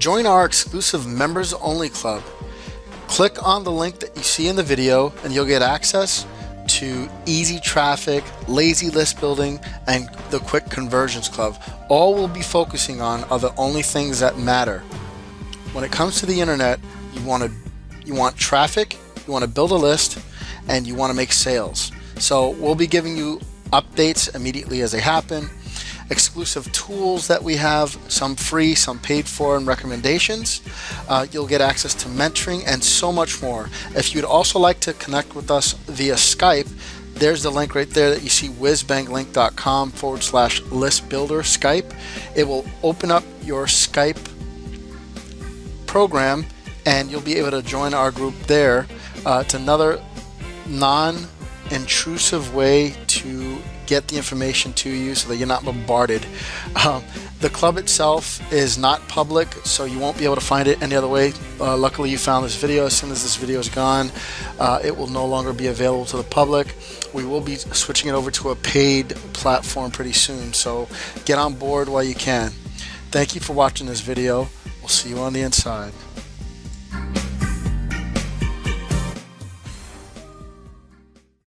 Join our exclusive members only club. Click on the link that you see in the video and you'll get access to easy traffic, lazy list building, and the quick conversions club. All we'll be focusing on are the only things that matter. When it comes to the internet, you want to you want traffic, you want to build a list, and you want to make sales. So we'll be giving you updates immediately as they happen, exclusive tools that we have, some free, some paid for, and recommendations. Uh, you'll get access to mentoring and so much more. If you'd also like to connect with us via Skype, there's the link right there that you see wizbanglink.com forward slash list builder Skype. It will open up your Skype program and you'll be able to join our group there. Uh, it's another non intrusive way to get the information to you so that you're not bombarded. Um, the club itself is not public, so you won't be able to find it any other way. Uh, luckily, you found this video. As soon as this video is gone, uh, it will no longer be available to the public. We will be switching it over to a paid platform pretty soon, so get on board while you can. Thank you for watching this video. We'll see you on the inside.